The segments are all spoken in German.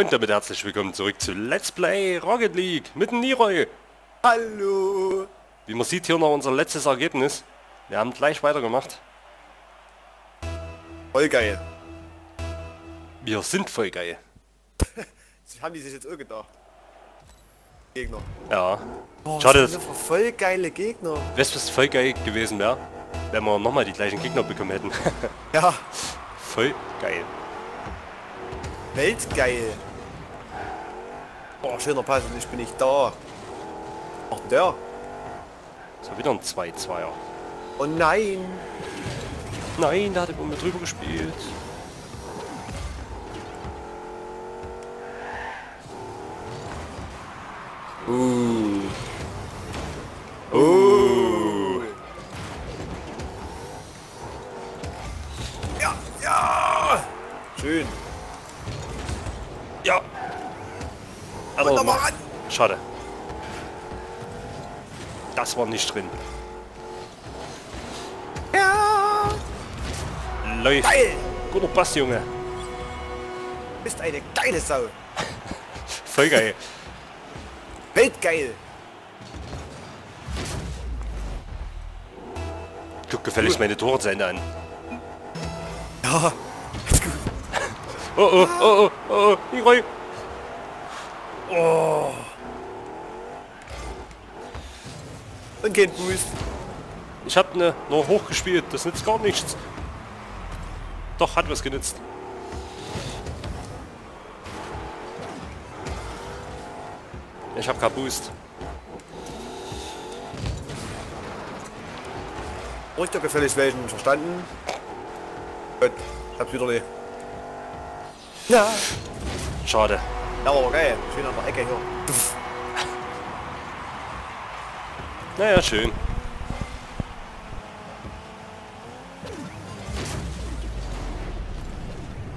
Und damit herzlich willkommen zurück zu Let's Play Rocket League mit Niroy. Hallo! Wie man sieht hier noch unser letztes Ergebnis. Wir haben gleich weitergemacht. Voll geil. Wir sind voll geil. Haben die sich jetzt auch gedacht. Gegner. Ja. Boah, Schade, das voll geile Gegner. weißt was voll geil gewesen wäre? Wenn wir nochmal die gleichen Gegner bekommen hätten. Ja, voll geil. weltgeil. Boah, schöner Pass und ich bin nicht da. Ach, der. So, wieder ein 2-2er. Oh nein. Nein, da hat er wohl mit drüber gespielt. Schade. Das war nicht drin. Ja. Läuft. Geil. Guter Pass, Junge. Bist eine geile Sau. Voll geil. Weltgeil. Guck gefälligst meine Tore zu Ende an. Ja. Ist gut. Oh, oh, oh, oh, oh, oh, Und kein Boost. Ich hab ne nur hochgespielt. Das nützt gar nichts. Doch, hat was genützt. Ich hab kein Boost. Ruhig doch gefällig welchen verstanden. Gut. Ich hab's wieder nicht. Ja. Schade. Ja, aber geil. Schön an der Ecke hier. Naja, schön.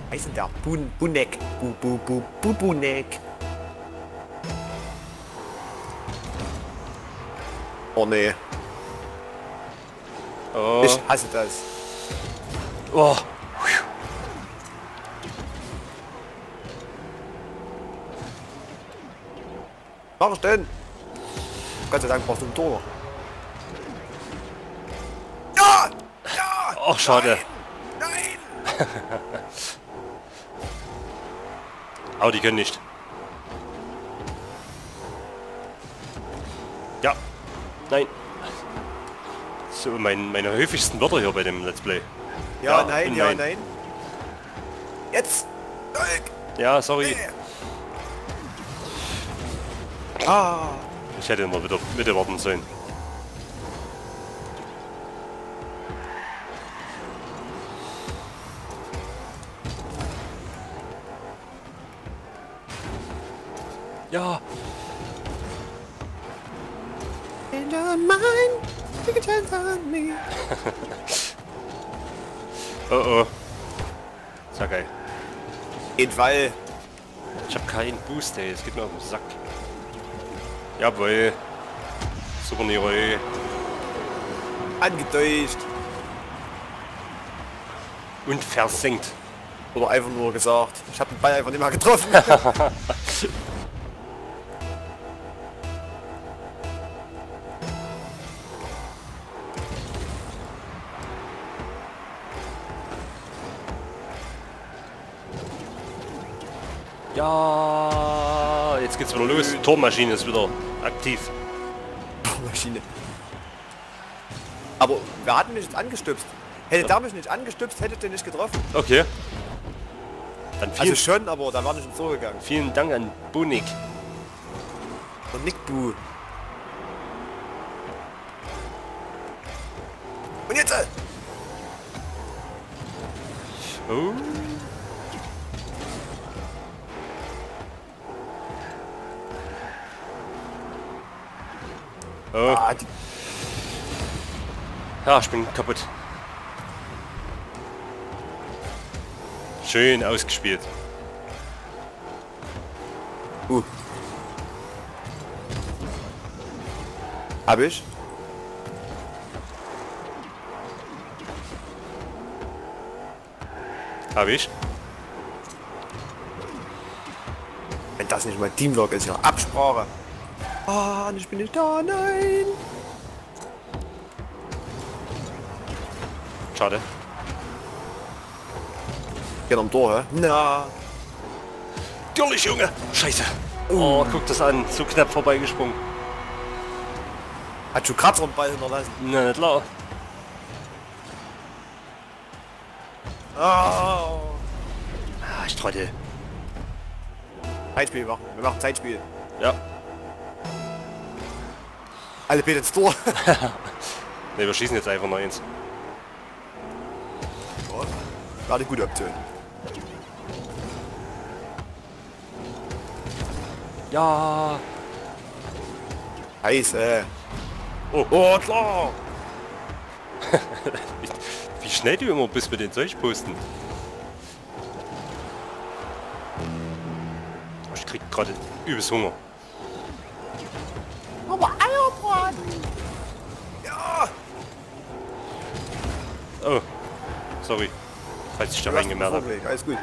heißt denn der? Bun Bunek. Bu Bu Bu Bu Bunek. Oh nee. Oh. Ich hasse das. oh. Mach ich denn? Gott sei Dank brauchst du ein Tor. Oh, schade. Nein! Aber die können nicht. Ja. Nein. So, mein, meine häufigsten Wörter hier bei dem Let's Play. Ja, Ja, nein, ja, nein. nein. Jetzt! Nein! Ja, sorry. Ah! Ich hätte immer wieder Mitte warten sollen. Ja, Change your mind, take a chance on me. oh oh. Ist ja geil. In Fall. Ich habe keinen Boost, ey. Es geht mir auf den Sack. Jawohl. Super Leroy. Angedeutscht. Und versenkt. Oder einfach nur gesagt. Ich habe den Ball einfach nicht mal getroffen. Geht's wieder los. Tormaschine ist wieder aktiv. Maschine. Aber wir hatten mich jetzt angestüpst. Hätte mich nicht angestüpst, hätte den nicht getroffen. Okay. Dann vielen, Also schon, aber da war nicht ins Tor gegangen. vielen Dank an Bunik. Und Nick Bu. Und jetzt! äh, Oh. Oh, Ah, ja, ich bin kaputt. Schön ausgespielt. uh. Hab ich? Hab ich. Wenn das nicht mal Teamwork ist, ja. Absprache. Ah, und ich bin nicht da, nein. Schade. Geht am Tor, hä? Na. Natürlich, Junge! Scheiße! Oh, guck das an. So knapp vorbeigesprungen. Hat schon Kratzer am Ball hinterlassen. Na, nicht klar. Oh. Ah, ich trottel. Zeitspiel machen. Wir machen Zeitspiel. Ja. Alle bitte ins Tor. Ne, wir schießen jetzt einfach noch eins. Oh, War eine gute Option. Ja. Scheiße. Oh. Oh, klar. Wie schnell du immer bist mit den Zeugposten. Oh, Ich krieg gerade übelst Hunger. Sorry. Falls ich da reingemerkt habe. Alles gut.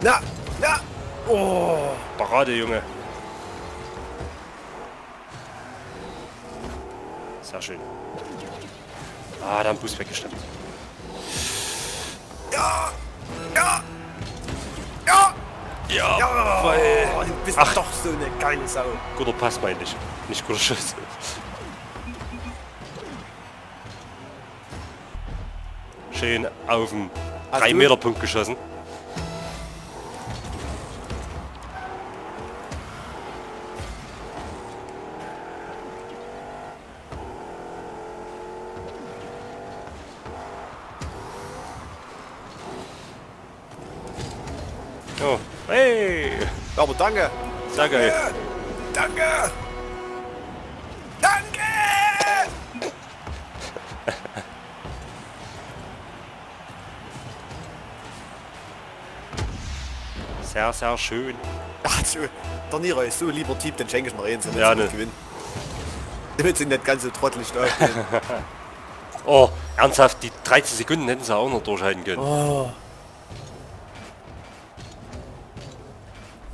Na, na. Oh. Parade, Junge. Sehr schön. Ah, da ein Bus weggestemmt. Ja. Ja. Ja. Ja, Ja. weil... Oh, du bist Ach. doch so eine geile Sau. Guter Pass, meine ich. Nicht guter Schuss. Schön auf den Hast 3 du? Meter Punkt geschossen. Oh, hey, aber danke. geil. Danke. Danke. Sehr, sehr schön. Ach, so. Der Niro ist so ein lieber Typ, den schenke ich noch eins, damit Ja, sie ne. nicht gewinnen. Damit sie nicht ganz so trottelig da. Oh, ernsthaft, die 13 Sekunden hätten sie auch noch durchhalten können. oh.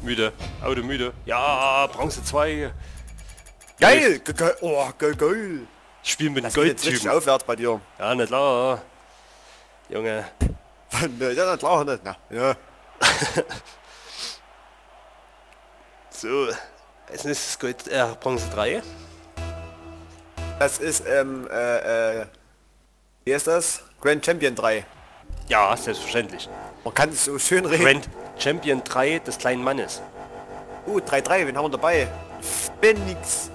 Müde, Auto müde. Ja, Bronze 2. Geil. Ge geil. Oh, geil, geil. Spielen mit dem Das Goldtypen. aufwärts bei dir. Ja, nicht klar. Junge. ja, na klar, nicht. Na, ja. So, als nächstes Gold, äh, Bronze 3. Das ist, ähm, äh, äh, wie ist das? Grand Champion 3. Ja, selbstverständlich. Man kann es so schön reden. Grand Champion 3 des kleinen Mannes. Uh, 3-3, wen haben wir dabei? Phoenix.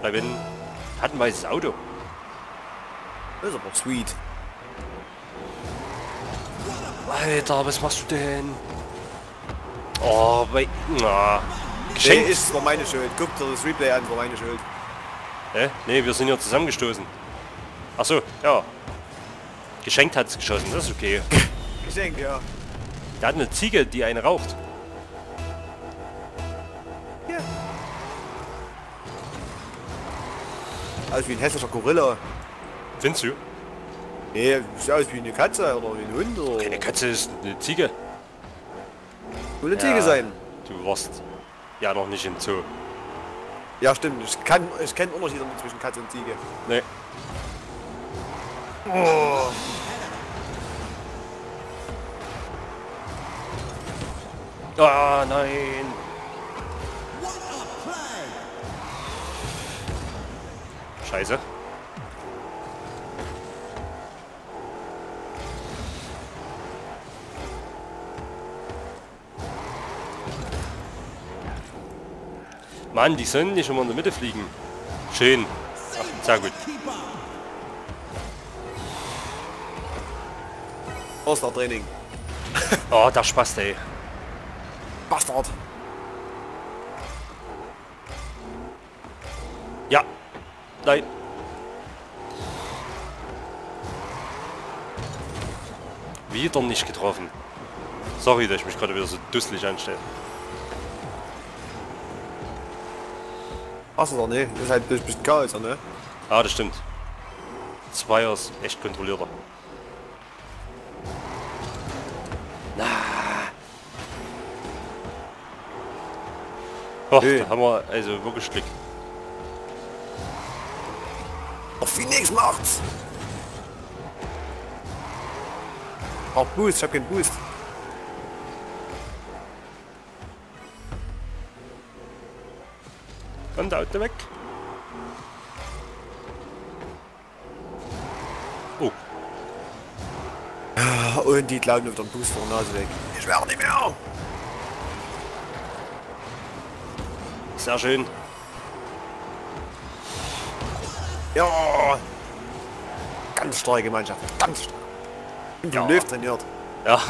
Weil wenn, hat ein weißes Auto. Das ist aber sweet. Alter, was machst du denn? Oh, bei, na, Nee, geschenkt. ist war meine Schuld. Guck dir das Replay an, war meine Schuld. Hä? Nee, wir sind ja zusammengestoßen. Ach so, ja. Geschenkt hat's geschossen, das ist okay. Geschenk, ja. Der hat eine Ziege, die eine raucht. Ja. Aus wie ein hässlicher Gorilla. Findest du? Nee, sieht aus wie eine Katze oder wie ein Hund oder... Eine Katze ist eine Ziege. Eine Ziege sein. Du warst ja noch nicht im Zoo. Ja, stimmt. Ich kann, ich kenne Unterschiede zwischen Katze und Ziege. Nee. Ah, nein. Scheiße. Mann, die sollen nicht immer in der Mitte fliegen. Schön. Ach, sehr gut. Ostertraining. Oh, der Spaß, ey. Bastard. Ja. Nein. Wieder nicht getroffen. Sorry, dass ich mich gerade wieder so dusselig anstelle. Achso, doch, nee. Ist halt ein bisschen Chaos, ne? Ja, das stimmt. Zweier ist echt kontrollierter. Na. Och, hey. da haben wir also wirklich Glück. Auf Phoenix macht's! Auch Boost, ich hab keinen Boost. Und der Auto weg. Oh, Ah, Und die klauen wieder den Boost vor der Nase weg. Ich werde nicht mehr! sehr schön. Ja! Ganz starke Mannschaft, ganz stark. Und ja. Löw trainiert. Ja,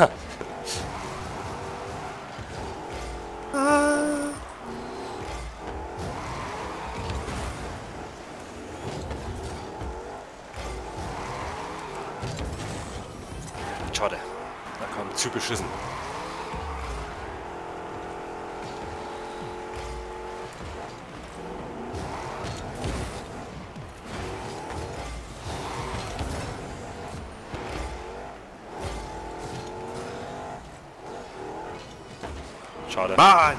Schade. Mann!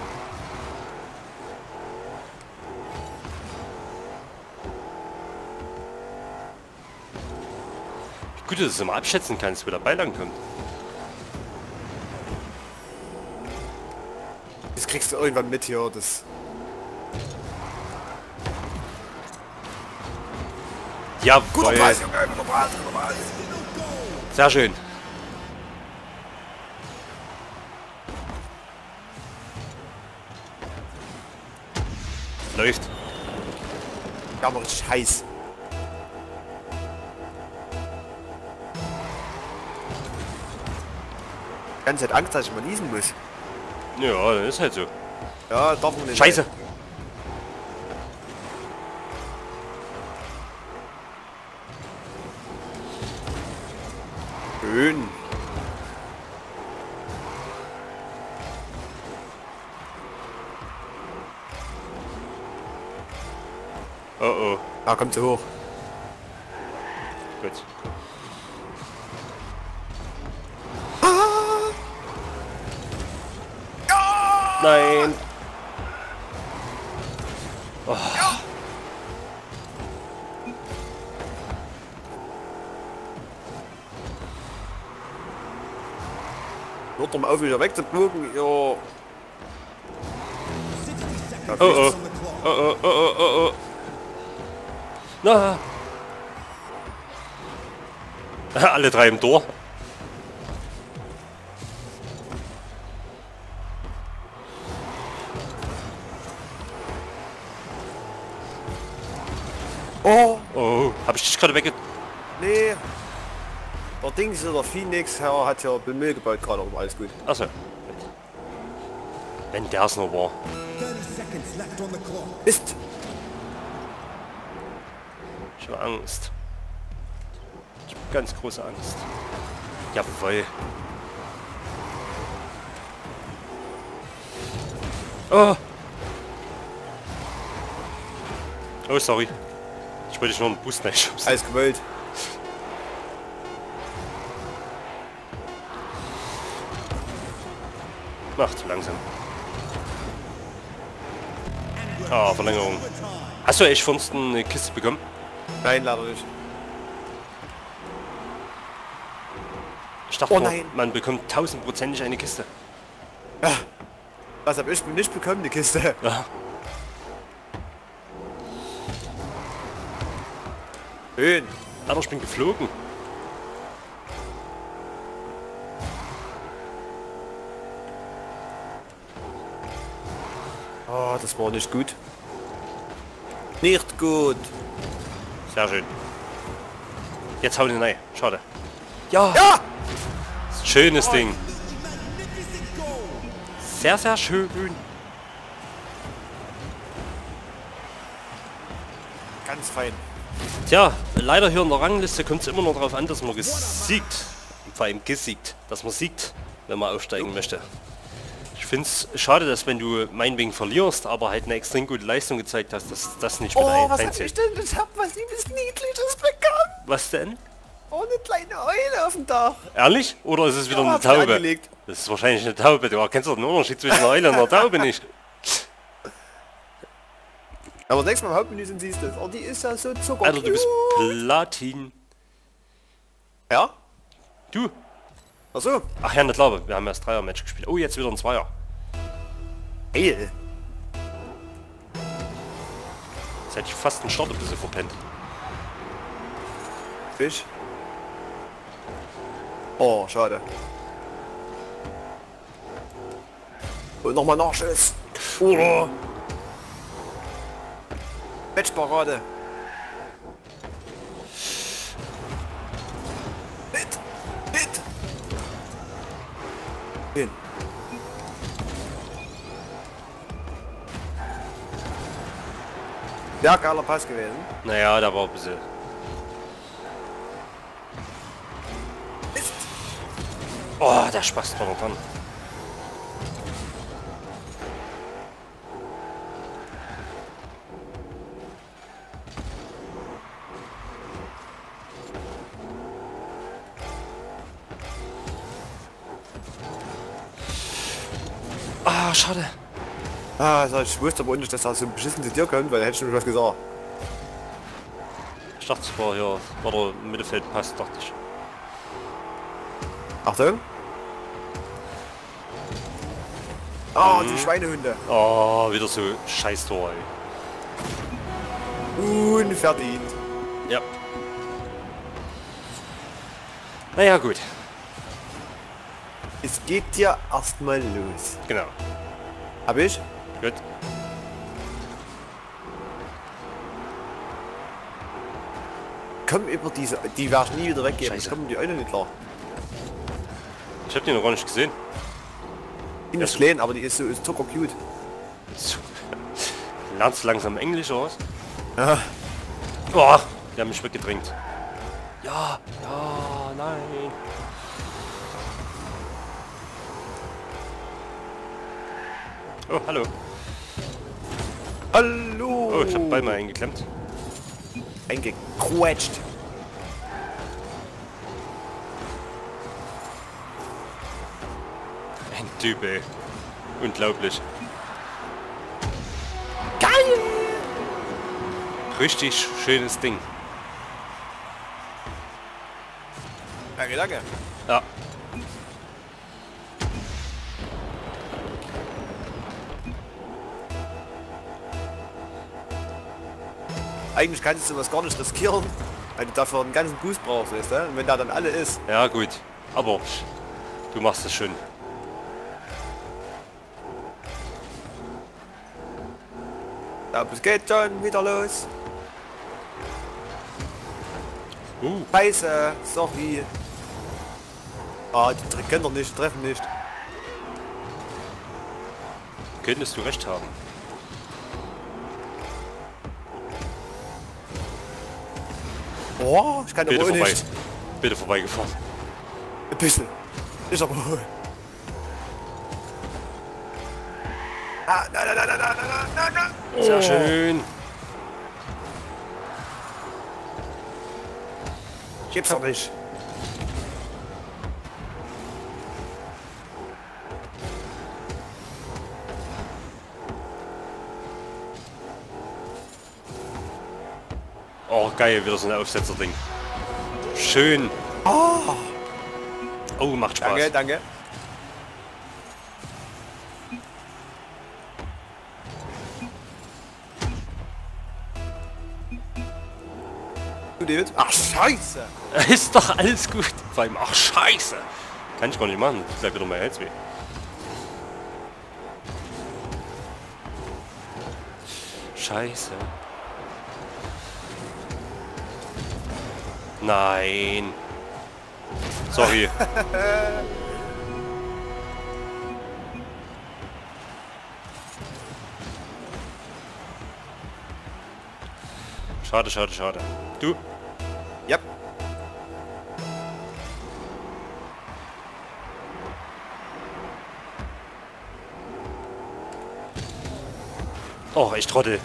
Gut, dass du es immer abschätzen kannst, wo der Ball kommt. Das kriegst du irgendwann mit hier, das... Ja, Preis, Junge, guter Preis. Sehr schön. Läuft. Ja, aber richtig heiß. Die ganze Zeit Angst, dass ich mal niesen muss. Ja, das ist halt so. Ja, darf man nicht. Scheiße. Schön. Kommt sie hoch. Gut. Nein. Hört doch mal auf, wieder. Oh oh. Oh oh oh oh oh oh. Na. Alle drei im Tor. Oh, Oh, hab ich dich gerade wegge... nee. Der Dings, der Phoenix, Herr, hat ja Müll gebaut gerade, aber alles gut. Achso. Wenn der's nur war. 30 Ich habe Angst. Ich habe ganz große Angst. Jawohl. Oh. Oh, sorry. Ich wollte dich nur einen Boost schubsen. Alles gewollt. Ach, zu langsam. Ah, Verlängerung. Hast du echt von uns eine Kiste bekommen? Nein, leider nicht. Ich dachte, Oh nein. man bekommt tausendprozentig eine Kiste. Was hab ich nicht bekommen, die Kiste? Ja. Schön. Aber ich bin geflogen. Oh, das war nicht gut. Nicht gut. Sehr schön. Jetzt hau den rein. Schade. Ja! Ja! Schönes Ding. Sehr, sehr schön. Ganz fein. Tja, leider hier in der Rangliste kommt es immer noch darauf an, dass man gesiegt, vor allem gesiegt, dass man siegt, wenn man aufsteigen möchte. Ich finde es schade, dass wenn du meinetwegen verlierst, aber halt eine extrem gute Leistung gezeigt hast, dass das nicht mit Oh, ein, was hab ich denn? Ich hab was liebes Niedliches bekommen. Was denn? Oh, eine kleine Eule auf dem Dach. Ehrlich? Oder ist es wieder Ja, eine Taube? angelegt. Das ist wahrscheinlich eine Taube. Du erkennst doch den Unterschied zwischen einer Eule und einer Taube nicht. Aber das nächste Mal im Hauptmenü sind siehst du es. Oh, die ist ja so Zucker. Alter, du bist Platin. Ja? Du? Achso. Ach ja, nicht glaube, wir haben erst Dreier-Match gespielt. Oh, jetzt wieder ein Zweier. Hey. Jetzt hätte ich fast einen Start ein bisschen verpennt. Fisch. Oh, schade. Und nochmal Nachschuss. Oh. Matchparade. Ja, geiler Pass gewesen. Naja, da war ein bisschen... Mist. Oh, der Spaß war noch dran. Ah, schade. Ah, also ich wusste aber nicht, dass er so beschissen zu dir kommt, weil er hätte schon was gesagt. Ich dachte, es war hier, war der Mittelfeld passt, dachte ich. Achtung. Ah, die Schweinehunde. Oh, wieder so scheiß Tor, ey. Unverdient. Ja. Naja, gut. Es geht ja erstmal los. Genau. Hab ich? Gut. Komm über diese. Die werde ich nie wieder weggeben. Scheiße. Ich komme die Eule nicht klar. Ich hab den noch gar nicht gesehen. Die ist klein, aber die ist so ist zucker cute. Lernst du langsam Englisch aus? Ja. Boah, die haben mich weggedrängt. Ja, ja, nein. Oh, hallo. Hallo! Oh, ich hab Ball mal eingeklemmt. Eingequetscht. Ein Typ, ey. Unglaublich. Geil! Richtig schönes Ding. Danke, danke. Eigentlich kannst du was gar nicht riskieren, weil du dafür einen ganzen Boost brauchst, weißt du? Und wenn da dann alle ist. Ja, gut. Aber du machst es schön. Ja, es geht schon wieder los. Uh, Scheiße, sorry. Ah, die können doch nicht, treffen nicht. könntest du recht haben. Oh, ich kann Bitte vorbei. Nicht. Bitte vorbeigefahren. Ein bisschen. Ist aber wohl. Ah. Oh. Sehr schön. Gibt's doch nicht. Oh, geil, wieder so ein Aufsetzer-Ding. Schön. Oh, Oh, macht Spaß. danke, danke. David? Ach, scheiße. Ist doch alles gut. Vor allem, ach scheiße. Kann ich gar nicht machen. Ich sag wieder mein Hals weh. Scheiße. Nein. Sorry. Schade, schade, schade. Du? Yep. Oh, ich trottel.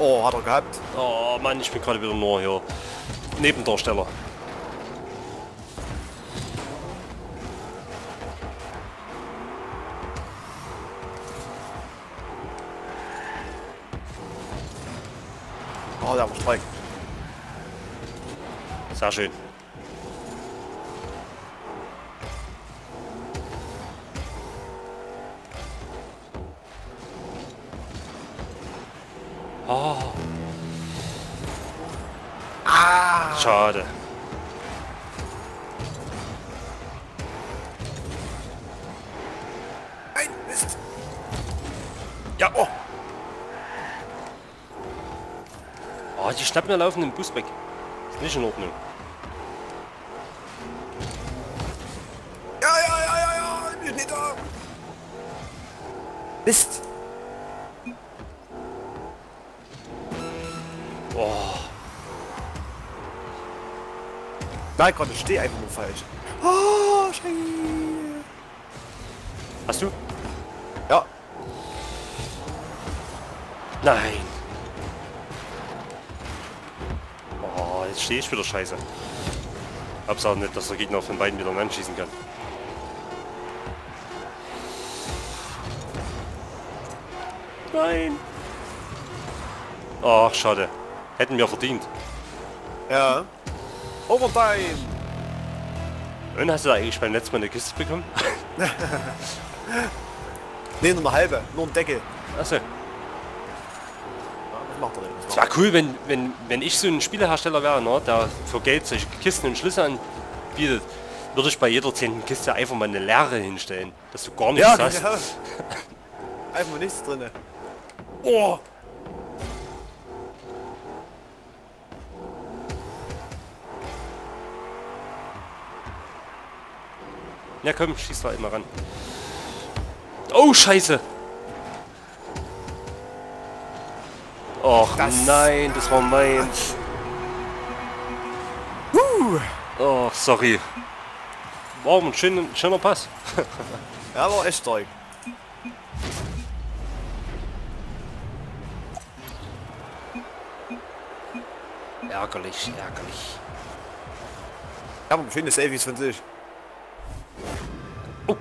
Oh, hat er gehabt. Oh Mann, ich bin gerade wieder nur hier. Nebendarsteller. Oh, der war Streik. Sehr schön. Ein Mist. Ja, oh. Oh, die schnappen mir laufen den Bus weg. Ist nicht in Ordnung. Ja, ja, ja, ja, ja. Ich bin nicht da. Mist. Oh. Nein, Gott, ich stehe einfach nur falsch. Nein. Oh, jetzt stehe ich wieder scheiße. Hauptsache nicht, dass der Gegner von beiden wieder anschießen kann. Nein. Ach, schade. Hätten wir verdient. Ja. Overtime. Und hast du da eigentlich beim letzten Mal eine Kiste bekommen? Ne, nur eine halbe. Nur ein Deckel. Achso. Ja, das macht er nicht. Es wäre cool, wenn, wenn, wenn ich so ein Spielehersteller wäre, ne, der für Geld solche Kisten und Schlüssel anbietet, würde ich bei jeder zehnten Kiste einfach mal eine leere hinstellen, dass du gar nichts Ja, hast. genau. Einfach nichts drin. Oh. Ja komm, schieß da immer ran. Oh, scheiße! Och Das- nein, das war meins. Oh, sorry. War ein schöner, schöner Pass. Ja, war echt stark. Ärgerlich, ärgerlich. Ja, aber schöne Selfies von sich. Oh.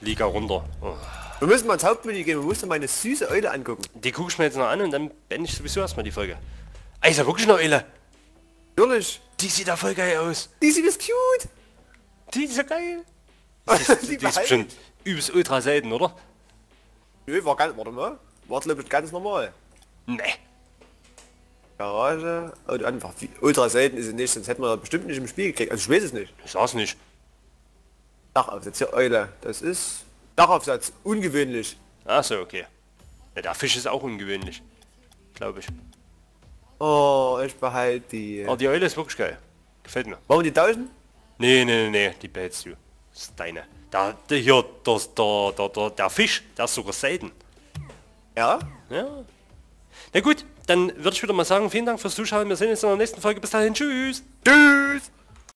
Liga runter. Oh. Wir müssen mal ins Hauptmenü gehen. Wir müssen meine süße Eule angucken. Die gucke ich mir jetzt noch an und dann beende ich sowieso erstmal die Folge. Ey, ist ja wirklich eine Eule. Natürlich. Die sieht ja voll geil aus. Die sieht ist cute. Die ist ja geil. die Die ist behalten. bestimmt übelst ultra selten, oder? Nö, war ganz, warte mal. War glaube ganz normal. Nee. Garage, Auto einfach. Wie- Ultra selten ist es nicht, sonst hätten wir das bestimmt nicht im Spiel gekriegt. Also ich weiß es nicht. Ich sag's nicht. Dachaufsatz, hier Eule. Das ist Dachaufsatz. Ungewöhnlich. Ach so, okay. Ja, der Fisch ist auch ungewöhnlich. Glaube ich. Oh, ich behalte die. Aber die Eule ist wirklich geil. Gefällt mir. Wollen wir die tauschen? Nee, nee, nee, nee, die behältst du. Das ist deine. Da, der, hier, das, der, der, der, der Fisch, der ist sogar selten. Ja. Ja. Na gut, dann würde ich wieder mal sagen, vielen Dank fürs Zuschauen. Wir sehen uns in der nächsten Folge. Bis dahin, tschüss. Tschüss.